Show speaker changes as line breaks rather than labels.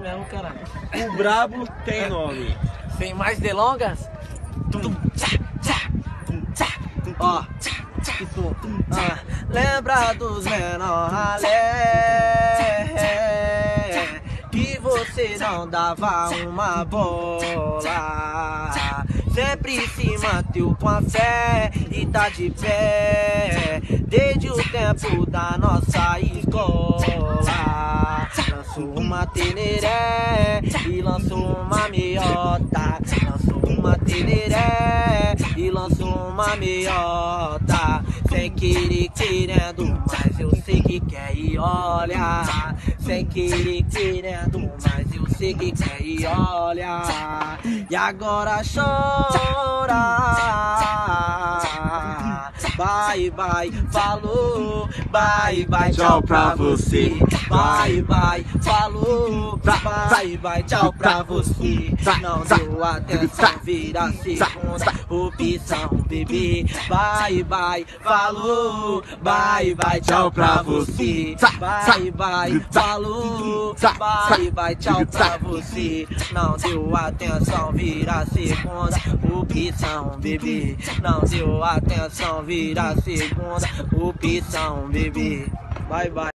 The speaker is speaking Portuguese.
mesmo, caralho.
O brabo tem nome.
Sem mais delongas, tum, tchá, tchá, tum, tchá, tum, ó, tchá, tchá, tum, ah, lembra dos menor ralé que você não dava uma bola. Sempre se manteve com a fé e tá de pé. Desde o tempo da nossa escola. Teneré e lançou uma meiota. Lançou uma teneré e lançou uma meiota. Sem querer querendo, mas eu sei que quer e olha. Sem querer querendo, mas eu sei que quer e olha. E agora chora. Bye, bye, falou. Bye, bye, tchau pra você. Bye, bye, falou. Bye, bye, tchau pra você. Não deu atenção, vira segunda opção, bebê. Bye, bye, falou. Bye, bye, tchau pra você. Bye, bye, falou. Bye, bye, tchau pra você. Não deu atenção, vira segunda opção, bebê. Não deu atenção, vira segunda opção, bebê. Bye, bye.